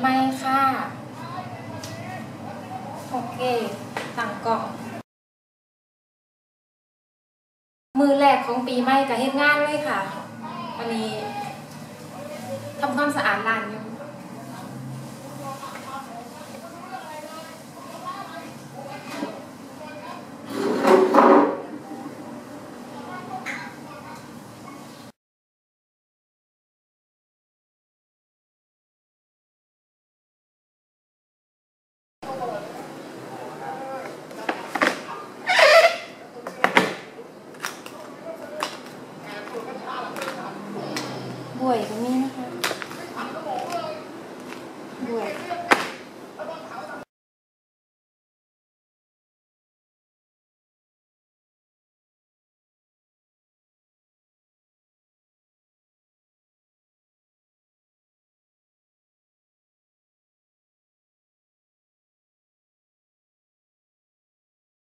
ใหม่ค่ะโอเคตั้งกล่อง มือแรกของปีใหม่กับเฮ็ดงานเลยค่ะ วันนี้ทำความสะอาดร้าน บวยก็มีนะคะบวย